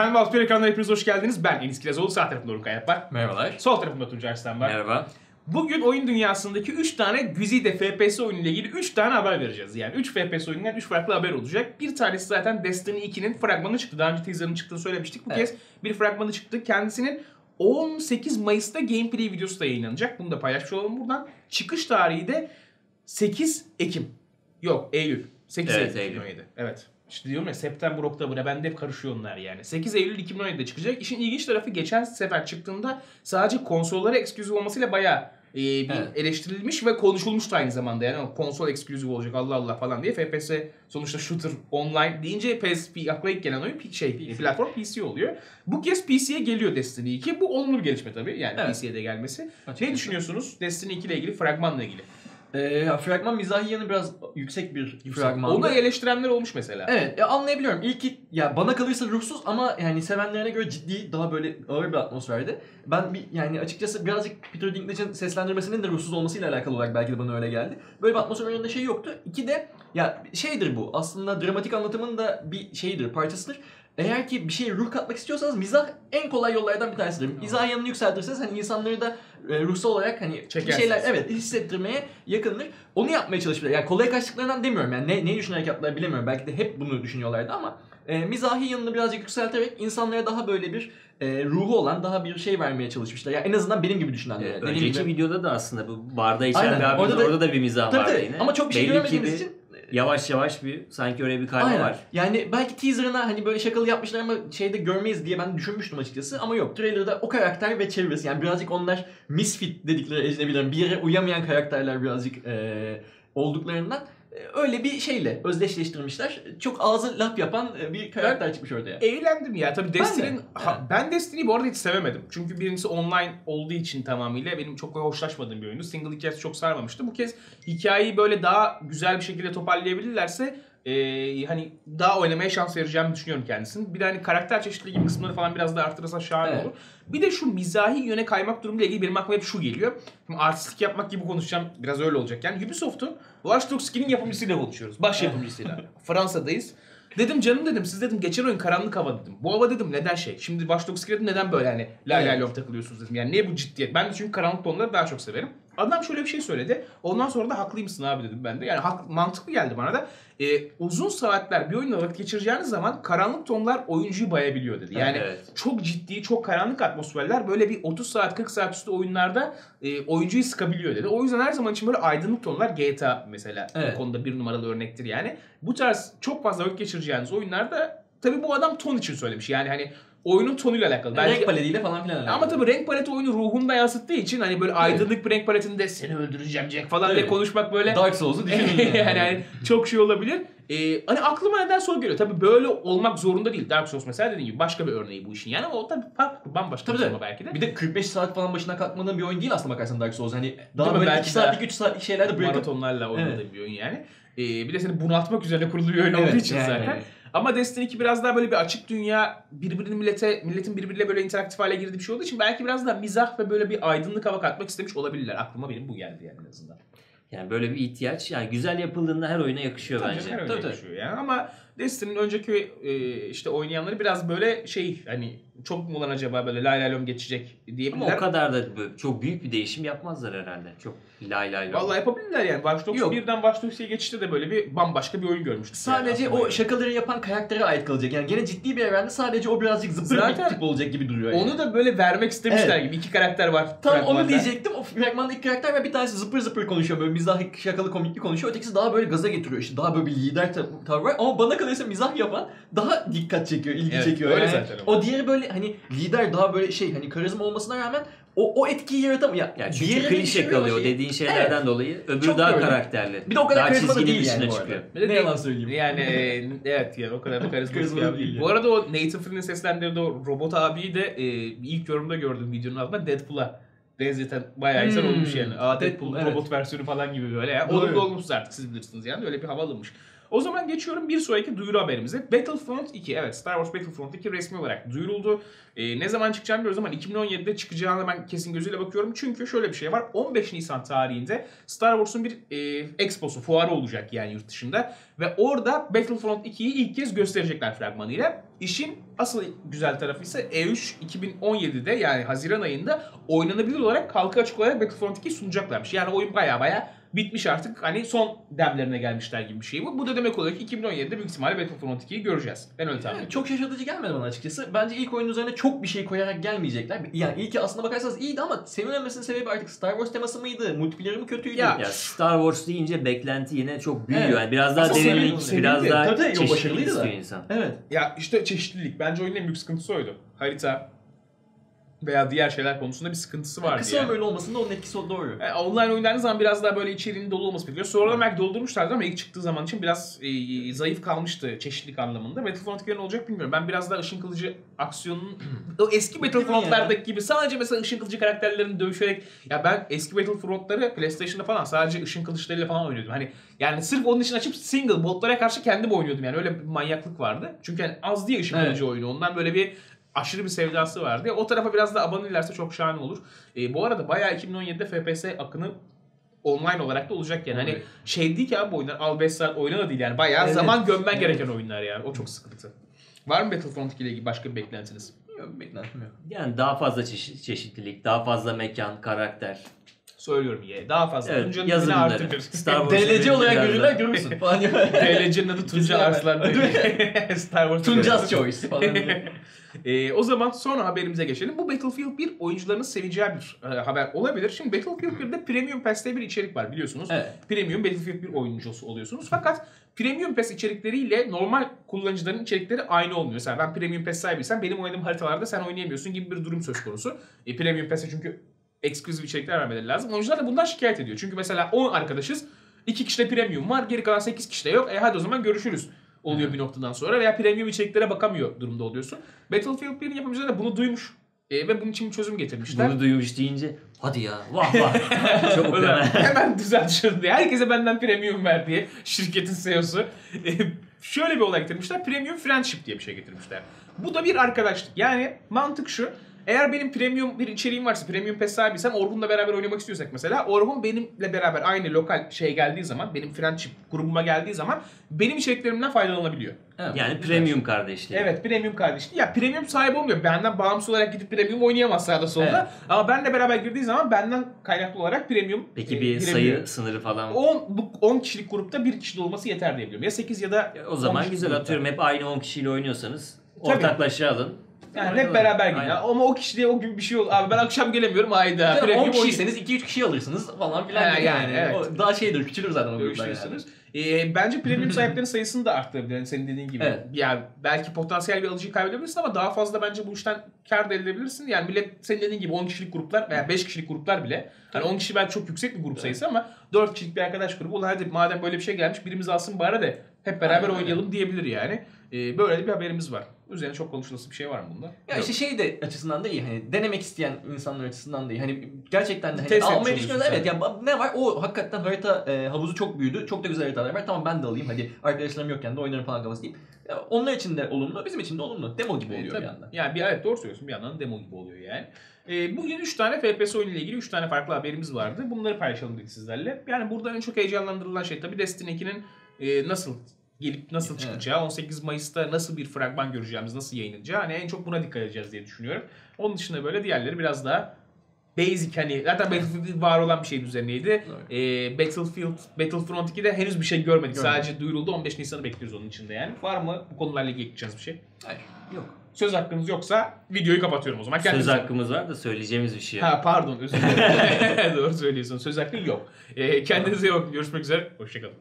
Efendim Altı ekranına hepiniz hoş geldiniz. Ben Enis Kilazoğlu, sağ tarafımda Uruk Hayat var. Merhabalar. Sol tarafımda Tuncay Arslan var. Merhaba. Bugün oyun dünyasındaki 3 tane güzide FPS oyunu ile ilgili 3 tane haber vereceğiz. Yani 3 FPS oyunundan 3 farklı haber olacak. Bir tanesi zaten Destiny 2'nin fragmanı çıktı. Daha önce teaser'ın çıktığını söylemiştik. Bu Evet. kez bir fragmanı çıktı. Kendisinin 18 Mayıs'ta gameplay videosu da yayınlanacak. Bunu da paylaşmış olalım buradan. Çıkış tarihi de 8 Ekim. Yok Eylül. 8 Evet, Eylül, Eylül. 2017. Evet. İşte diyorum ya September, Oktober ya bende hep karışıyor onlar yani. 8 Eylül 2017'de çıkacak. İşin ilginç tarafı geçen sefer çıktığında sadece konsollara ekskluzif olmasıyla bayağı e, bir Evet. eleştirilmiş ve konuşulmuştu aynı zamanda yani konsol ekskluzif olacak Allah Allah falan diye FPS sonuçta shooter online deyince PSP akla ilk gelen oyun şey platform PC oluyor. Bu kez PC'ye geliyor Destiny 2. Bu olumlu bir gelişme tabii yani Evet. PC'ye de gelmesi. Ne Açıkçası. düşünüyorsunuz Destiny 2 ile ilgili fragmanla ilgili? Ya fragman mizahi yanı biraz yüksek bir fragmandı. Onu eleştirenler olmuş mesela. Evet ya anlayabiliyorum. İlk ya bana kalırsa ruhsuz ama yani sevenlerine göre ciddi daha böyle ağır bir atmosferdi. Ben bir yani açıkçası birazcık Peter Dinklage'in seslendirmesinin de ruhsuz olmasıyla alakalı olarak belki de bana öyle geldi. Böyle bir atmosfer önünde şey yoktu. İki de ya şeydir bu aslında dramatik anlatımın da bir şeyidir parçasıdır. Eğer ki bir şeye ruh katmak istiyorsanız mizah en kolay yollardan bir tanesidir. Mizah yanını yükseltirseniz hani insanları da e, ruhsal olarak hani bir Çekersiniz. şeyler evet hissettirmeye yakındır. Onu yapmaya çalışmışlar. Yani kolay kaçtıklarından demiyorum. Yani ne, ne düşünerek yaptılar bilemiyorum. Belki de hep bunu düşünüyorlardı ama e, mizahi yanını birazcık yükselterek insanlara daha böyle bir e, ruhu olan daha bir şey vermeye çalışmışlar. Yani en azından benim gibi düşünenlere. Evet, Dediğim önceki gibi. videoda da aslında bu barda içen Aynen, bir abimiz orada orada da- da, bir mizah Tabii vardı tabii. yine. Ama çok bir şey Belli ki için bir yavaş yavaş bir sanki öyle bir kayma Aynen. var. Yani belki teaserına hani böyle şakalı yapmışlar ama şeyde görmeyiz diye ben düşünmüştüm açıkçası. Ama yok trailerda o karakter ve çevresi yani birazcık onlar misfit dedikleri ecnebilerin bir yere uyamayan karakterler birazcık eee, olduklarından öyle bir şeyle özdeşleştirmişler. Çok ağzı laf yapan e, bir karakter çıkmış ortaya. Eğlendim ya. Tabii Ben Destiny'nin de. ha, ben Destiny'yi bu arada hiç sevemedim. Çünkü birincisi online olduğu için tamamıyla benim çok hoşlaşmadığım bir oyundu. Single hikayesi çok sarmamıştı. Bu kez hikayeyi böyle daha güzel bir şekilde toparlayabilirlerse e, hani daha oynamaya şans vereceğimi düşünüyorum kendisini. Bir de hani karakter çeşitliliği gibi kısımları falan biraz daha artırırsa şahane Evet. olur. Bir de şu mizahi yöne kaymak durumuyla ilgili benim aklıma hep şu geliyor. Şimdi artistik yapmak gibi konuşacağım. Biraz öyle olacak. Yani Ubisoft'un Watch Dogs 2'nin yapımcısıyla konuşuyoruz. Baş yapımcısıyla. Fransa'dayız. Dedim canım dedim siz dedim geçen oyun karanlık hava dedim. Bu hava dedim neden şey? Şimdi Watch Dogs 2'de dedim neden böyle hani lay lay Evet. takılıyorsunuz dedim. Yani niye bu ciddiyet? Ben de çünkü karanlık tonları daha çok severim. Adam şöyle bir şey söyledi. Ondan sonra da haklıymışsın abi dedim ben de. Yani hak, mantıklı geldi bana da. Ee, uzun saatler bir oyunla vakit geçireceğiniz zaman karanlık tonlar oyuncuyu bayabiliyor dedi. Yani Evet. çok ciddi, çok karanlık atmosferler böyle bir 30 saat, 40 saat üstü oyunlarda e, oyuncuyu sıkabiliyor dedi. O yüzden her zaman için böyle aydınlık tonlar GTA mesela Evet. bu konuda bir numaralı örnektir yani. Bu tarz çok fazla vakit geçireceğiniz oyunlarda tabii bu adam ton için söylemiş. Yani hani oyunun tonuyla alakalı. Yani Belki renk paletiyle falan filan. ama tabii renk paleti oyunu ruhunda yansıttığı için hani böyle aydınlık bir renk paletinde seni öldüreceğim Jack falan diye Evet. konuşmak böyle Dark Souls'u düşünün. yani, hani çok şey olabilir. Ee, hani aklıma neden soru geliyor. Tabii böyle olmak zorunda değil. Dark Souls mesela dediğim gibi başka bir örneği bu işin yani ama o tabii farklı bambaşka Tabii bir tema belki de. Bir de 45 saat falan başına kalkmadığın bir oyun değil aslında bakarsan Dark Souls. Hani daha Değil böyle Belki 2 saatlik daha 3 saatlik şeyler de bırakıp maratonlarla oynadığım Evet. bir oyun yani. Ee, bir de seni bunaltmak üzerine kurulu bir oyun olduğu Evet, için yani. zaten. Ama Destiny 2 biraz daha böyle bir açık dünya, birbirini millete, milletin birbiriyle böyle interaktif hale girdiği bir şey olduğu için belki biraz daha mizah ve böyle bir aydınlık hava katmak istemiş olabilirler. Aklıma benim bu geldi yani en azından. Yani böyle bir ihtiyaç yani güzel yapıldığında her oyuna yakışıyor Tabii bence. canım, her Tabii, oyuna tabii. yakışıyor yani. Ama Destiny'nin önceki e, işte oynayanları biraz böyle şey hani çok mu lan acaba böyle lay lay lom geçecek Ama diyebilirler. o kadar da böyle çok büyük bir değişim yapmazlar herhalde. Çok lay lay lay. Vallahi yapabilirler yani. Watch Dogs Yok. 1'den Watch Dogs 2'ye geçişte de böyle bir bambaşka bir oyun görmüştük. Sadece yani o aklıma şakaları yapan karaktere ait kalacak. Yani gene ciddi bir evrende sadece o birazcık zıpır bir tip olacak gibi duruyor. Yani. Onu da böyle vermek istemişler Evet. gibi. İki karakter var. Tam onu diyecektim. O fragmanda iki karakter ve bir tanesi zıpır zıpır konuşuyor. Böyle mizah, şakalı, komikli konuşuyor. Ötekisi daha böyle gaza getiriyor. İşte daha böyle bir lider tavrı var. Ama bana kalırsa mizah yapan daha dikkat çekiyor, ilgi Evet, çekiyor. öyle Yani zaten ama. O diğeri böyle hani lider daha böyle şey hani karizma olmasına rağmen o, o etkiyi yaratamıyor. Ya, Yani çünkü klişe kalıyor şeyi. dediğin şeylerden dolayı. Öbürü Çok daha böyle. karakterli. Bir de o kadar daha karizma da değil yani dışına bu arada. çıkıyor. Bir de Ne değil- yalan söyleyeyim. Yani evet yani o kadar da bir abi değil değil. yani. Bu arada o Nathan Fillion'in seslendirdiği o robot abiyi de e, ilk yorumda gördüm videonun altında Deadpool'a benzeten bayağı insan Hmm. olmuş yani. Aa Deadpool, Deadpool, evet. robot versiyonu falan gibi böyle ya. Doğru. Olur da olmuş artık siz bilirsiniz yani öyle bir hava alınmış. O zaman geçiyorum bir sonraki duyuru haberimize. Battlefront 2. Evet Star Wars Battlefront 2 resmi olarak duyuruldu. Ee, ne zaman çıkacağını biliyoruz ama 2017'de çıkacağına ben kesin gözüyle bakıyorum. Çünkü şöyle bir şey var. 15 Nisan tarihinde Star Wars'un bir e, exposu, fuarı olacak yani yurt dışında. Ve orada Battlefront 2'yi ilk kez gösterecekler fragmanıyla. İşin asıl güzel tarafı ise E E3 2017'de yani Haziran ayında oynanabilir olarak halka açık olarak Battlefront 2'yi sunacaklarmış. Yani oyun baya baya bitmiş artık. Hani son demlerine gelmişler gibi bir şey bu. Bu da demek oluyor ki 2017'de büyük ihtimalle Battlefront 2'yi göreceğiz. Ben öyle tahmin ediyorum. Çok şaşırtıcı gelmedi bana açıkçası. Bence ilk oyunun üzerine çok bir şey koyarak gelmeyecekler. Yani ilki aslına bakarsanız iyiydi ama sevilmemesinin sebebi artık Star Wars teması mıydı? Multiplayer'ı mı kötüydü? Ya, Ya Star Wars deyince beklenti yine çok büyüyor. Evet. Yani biraz daha Aslında derinlik, biraz daha Tabii çeşitlilik başarılıydı da. istiyor insan. Evet. Ya işte çeşitlilik. Bence oyunun en büyük sıkıntısı oydu. Harita veya diğer şeyler konusunda bir sıkıntısı vardı Kısa yani. ömürlü olmasında onun etkisi doğru. Yani online oynadığınız zaman biraz daha böyle içeriğinin dolu olması bekliyor. Sonradan belki doldurmuşlardı ama ilk çıktığı zaman için biraz e, zayıf kalmıştı çeşitlilik anlamında. Battlefront 2'nin olacak bilmiyorum. Ben biraz daha ışın kılıcı aksiyonun o eski Battlefront'lardaki gibi sadece mesela ışın kılıcı karakterlerin dövüşerek ya ben eski Battlefront'ları PlayStation'da falan sadece ışın kılıçlarıyla falan oynuyordum. Hani yani sırf onun için açıp single botlara karşı kendim oynuyordum yani öyle bir manyaklık vardı. Çünkü yani az diye ışın Evet. kılıcı oyunu. Ondan böyle bir aşırı bir sevdası vardı. O tarafa biraz da abanırlarsa çok şahane olur. E, bu arada bayağı 2017'de FPS akını online olarak da olacak yani. Hani şey değil ki abi bu oyunlar al 5 saat oyna da değil yani. Bayağı Evet. zaman gömmen Evet. gereken oyunlar yani. O çok sıkıntı. Var mı Battlefront 2 ile ilgili başka bir beklentiniz? Yok beklentim yok. Yani daha fazla çeşit, çeşitlilik, daha fazla mekan, karakter. Söylüyorum ye. Daha fazla. Evet, Tunca'nın yazılımları. artırır. Star Wars DLC olarak görürler görürsün. DLC'nin adı Tunca Arslan. Star Wars. Tunca's Choice falan Ee, o zaman sonra haberimize geçelim. Bu Battlefield 1 oyuncuların seveceği bir e, haber olabilir. Şimdi Battlefield 1'de Premium Pass'te bir içerik var biliyorsunuz. Evet. Premium Battlefield 1 oyuncusu oluyorsunuz. Fakat Premium Pass içerikleriyle normal kullanıcıların içerikleri aynı olmuyor. Mesela ben Premium Pass sahibiysem benim oynadığım haritalarda sen oynayamıyorsun gibi bir durum söz konusu. E, Premium Pass'e çünkü ekskluzif içerikler vermeleri lazım. Oyuncular da bundan şikayet ediyor. Çünkü mesela 10 arkadaşız. 2 kişide Premium var. Geri kalan 8 kişide yok. E hadi o zaman görüşürüz oluyor bir noktadan sonra veya premium içeriklere bakamıyor durumda oluyorsun. Battlefield 1'in yapımcıları da bunu duymuş e, ve bunun için bir çözüm getirmişler. Bunu duymuş deyince hadi ya vah vah. Da hemen. hemen düzelt şunu diye. Herkese benden premium ver diye şirketin CEO'su. E, şöyle bir olay getirmişler. Premium friendship diye bir şey getirmişler. Bu da bir arkadaşlık. Yani mantık şu. Eğer benim premium bir içeriğim varsa, premium pass sahibiysem Orhun'la beraber oynamak istiyorsak mesela Orhun benimle beraber aynı lokal şey geldiği zaman, benim friendship grubuma geldiği zaman benim içeriklerimden faydalanabiliyor. Evet, Yani premium kardeşliği. Evet premium kardeşlik. Ya premium sahibi olmuyor. Benden bağımsız olarak gidip premium oynayamaz sağda solda. Ama benle beraber girdiği zaman benden kaynaklı olarak premium Peki e, bir girebiliyor. sayı sınırı falan 10, bu 10 kişilik grupta bir kişi olması yeter diye biliyorum. Ya 8 ya da o 10 zaman güzel grupta. atıyorum hep aynı 10 kişiyle oynuyorsanız Tabii. ortaklaşa alın. Yani hep beraber gidin. Aynen. Ama o kişi diye o gün bir şey olur. Abi ben akşam gelemiyorum ayda. Yani Premium 10 kişiyseniz 2-3 kişi alırsınız falan filan. Gibi yani, evet. O daha şeydir küçülür zaten o gruplar yani. Ee, bence premium sahiplerinin sayısını da arttırabilir. Yani senin dediğin gibi. Evet. Yani belki potansiyel bir alıcıyı kaybedebilirsin ama daha fazla bence bu işten kar da elde edebilirsin. Yani millet senin dediğin gibi 10 kişilik gruplar veya 5 kişilik gruplar bile. Hani 10 kişi belki çok yüksek bir grup sayısı ama 4 kişilik bir arkadaş grubu. Ulan hadi madem böyle bir şey gelmiş birimiz alsın bari de hep beraber Aynen oynayalım diyebilir yani. Ee, böyle de bir haberimiz var. Üzerine çok konuşulası bir şey var mı bunda? Ya işte şey de açısından da iyi hani denemek isteyen insanlar açısından da iyi. Hani gerçekten de hani Test almayı düşünüyorlar. Evet ya ne var? O hakikaten harita e, havuzu çok büyüdü. Çok da güzel haritalar var. Tamam ben de alayım. Hadi arkadaşlarım yokken de oynarım falan kafası deyip. Ya onlar için de olumlu, bizim için de olumlu. Demo gibi E, oluyor tabii. bir yandan. Yani bir evet doğru söylüyorsun. Bir yandan demo gibi oluyor yani. E, bugün 3 tane FPS oyunu ile ilgili 3 tane farklı haberimiz vardı. Bunları paylaşalım dedik sizlerle. Yani burada en çok heyecanlandırılan şey tabii Destiny 2'nin e, nasıl gelip nasıl Evet. çıkacağı, 18 Mayıs'ta nasıl bir fragman göreceğimiz, nasıl yayınlanacağı. Hani en çok buna dikkat edeceğiz diye düşünüyorum. Onun dışında böyle diğerleri biraz daha basic hani zaten Battlefield var olan bir şeyin üzerineydi. Evet. E, Battlefield, Battlefront 2'de henüz bir şey görmedik. Görmedik. Sadece duyuruldu. 15 Nisan'ı bekliyoruz onun içinde yani. Var mı bu konularla ilgili ekleyeceğiz bir şey? Hayır. Yok. Söz hakkınız yoksa videoyu kapatıyorum o zaman. Söz Kendinize- hakkımız var da söyleyeceğimiz bir şey yok. Ha pardon özür dilerim. Doğru söylüyorsun. Söz hakkın yok. Ee, kendinize iyi bakın. Görüşmek üzere. Hoşçakalın.